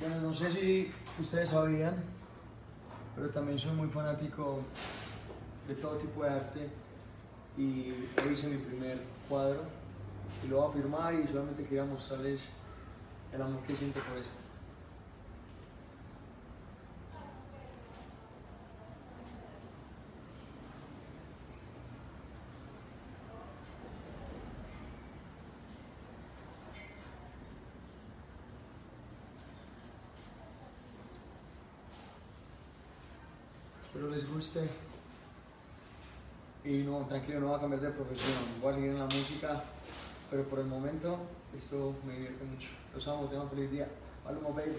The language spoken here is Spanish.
Bueno, no sé si ustedes sabían, pero también soy muy fanático de todo tipo de arte y hoy hice mi primer cuadro y lo voy a firmar y solamente quería mostrarles el amor que siento por esto. Espero les guste. Y no, tranquilo, no voy a cambiar de profesión, voy a seguir en la música, pero por el momento esto me divierte mucho. Los amo, tengan feliz día. Maluma, baby.